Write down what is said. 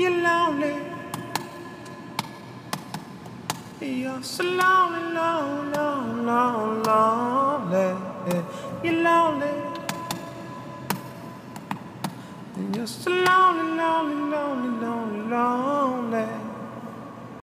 You're lonely. You're so lonely, lonely, lonely, lonely. You're lonely. You're so lonely, lonely.